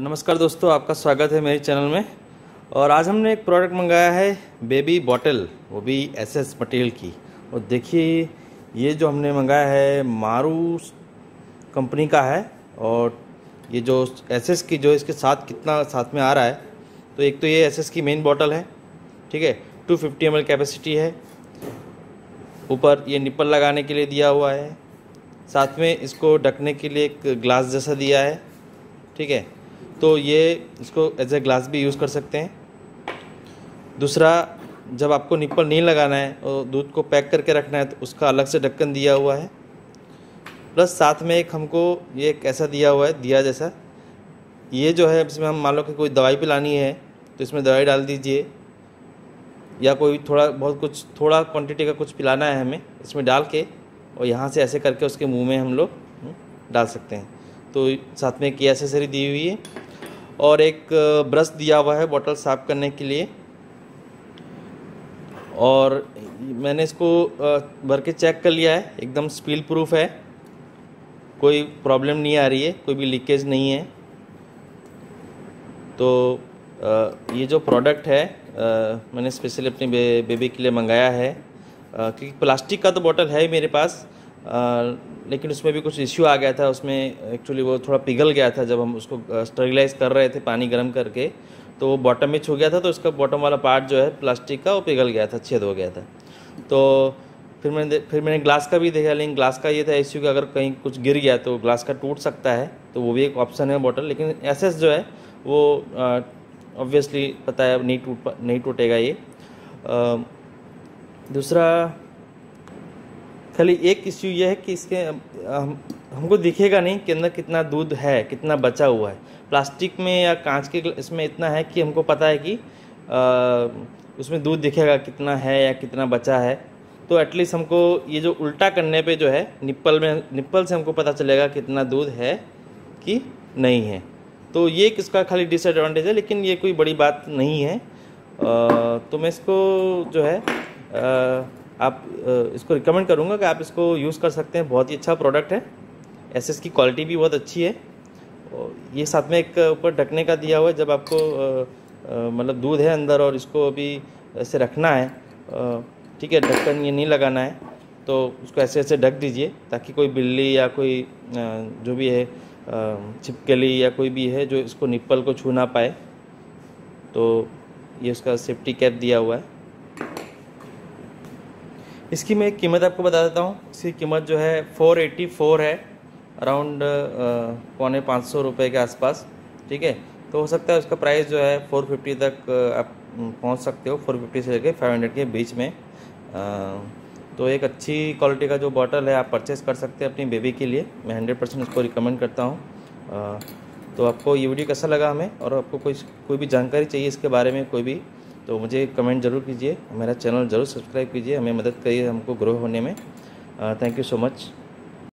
नमस्कार दोस्तों, आपका स्वागत है मेरे चैनल में। और आज हमने एक प्रोडक्ट मंगाया है बेबी बॉटल वो भी एस एस मटेरियल की। और देखिए, ये जो हमने मंगाया है, मारू कंपनी का है। और ये जो एस एस की जो इसके साथ कितना साथ में आ रहा है तो एक तो ये एस एस की मेन बॉटल है, ठीक है? टू फिफ्टी एम कैपेसिटी है। ऊपर ये निप्पल लगाने के लिए दिया हुआ है। साथ में इसको ढकने के लिए एक ग्लास जैसा दिया है, ठीक है? तो ये इसको एज ए ग्लास भी यूज़ कर सकते हैं। दूसरा, जब आपको निप्पल नहीं लगाना है और दूध को पैक करके रखना है तो उसका अलग से ढक्कन दिया हुआ है। प्लस साथ में एक हमको ये एक ऐसा दिया हुआ है, दिया जैसा। ये जो है, इसमें हम मान लो कि कोई दवाई पिलानी है तो इसमें दवाई डाल दीजिए। या कोई थोड़ा बहुत कुछ, थोड़ा क्वांटिटी का कुछ पिलाना है हमें, इसमें डाल के और यहाँ से ऐसे करके उसके मुँह में हम लोग हम्म, डाल सकते हैं। तो साथ में एक ये एसेसरी दी हुई है और एक ब्रश दिया हुआ है बॉटल साफ़ करने के लिए। और मैंने इसको भर के चेक कर लिया है एकदम स्पील प्रूफ है। कोई प्रॉब्लम नहीं आ रही है कोई भी लीकेज नहीं है। तो ये जो प्रोडक्ट है मैंने स्पेशली अपने बे, बेबी के लिए मंगाया है। क्योंकि प्लास्टिक का तो बॉटल है ही मेरे पास लेकिन उसमें भी कुछ इश्यू आ गया था, उसमें एक्चुअली वो थोड़ा पिघल गया था जब हम उसको स्टरलाइज कर रहे थे पानी गर्म करके तो वो बॉटम में छू गया था तो उसका बॉटम वाला पार्ट जो है प्लास्टिक का वो पिघल गया था, छेद हो गया था। तो फिर मैंने फिर मैंने ग्लास का भी देखा, लेकिन ग्लास का ये था इश्यू कि अगर कहीं कुछ गिर गया तो ग्लास का टूट सकता है तो वो भी एक ऑप्शन है बॉटल लेकिन एस जो है वो ऑब्वियसली पता है, नहीं टूट, नहीं टूटेगा ये। दूसरा खाली एक इश्यू यह है कि इसके हम हमको दिखेगा नहीं कि अंदर कितना दूध है कितना बचा हुआ है। प्लास्टिक में या कांच के इसमें इतना है कि हमको पता है कि अ, उसमें दूध दिखेगा कितना है या कितना बचा है। तो एटलीस्ट हमको ये जो उल्टा करने पे जो है निप्पल में निप्पल से हमको पता चलेगा कितना दूध है कि नहीं है। तो ये एक इसका खाली डिसएडवांटेज है लेकिन ये कोई बड़ी बात नहीं है। अ, तो मैं इसको जो है आप इसको रिकमेंड करूँगा कि आप इसको यूज़ कर सकते हैं। बहुत ही अच्छा प्रोडक्ट है। एस की क्वालिटी भी बहुत अच्छी है। ये साथ में एक ऊपर ढकने का दिया हुआ है, जब आपको मतलब दूध है अंदर और इसको अभी ऐसे रखना है ठीक है, ढक्कन ये नहीं लगाना है तो उसको ऐसे ऐसे ढक दीजिए, ताकि कोई बिल्ली या कोई जो भी है छिपकली या कोई भी है जो इसको निप्पल को छू ना पाए। तो ये उसका सेफ्टी कैप दिया हुआ है। इसकी मैं कीमत आपको बता देता हूँ। इसकी कीमत जो है फोर एट्टी फोर है अराउंड पौने पाँच सौ रुपये के आसपास, ठीक है? तो हो सकता है उसका प्राइस जो है फोर फिफ्टी तक आप पहुँच सकते हो फोर फिफ्टी से लेकर फाइव हंड्रेड के बीच में। तो एक अच्छी क्वालिटी का जो बॉटल है, आप परचेज़ कर सकते हैं अपनी बेबी के लिए। मैं हंड्रेड परसेंट उसको रिकमेंड करता हूँ। तो आपको ये वीडियो कैसा लगा हमें? और आपको कोई कोई भी जानकारी चाहिए इसके बारे में, कोई भी तो मुझे कमेंट ज़रूर कीजिए। मेरा चैनल ज़रूर सब्सक्राइब कीजिए। हमें मदद करिए हमको ग्रो होने में। Thank you so much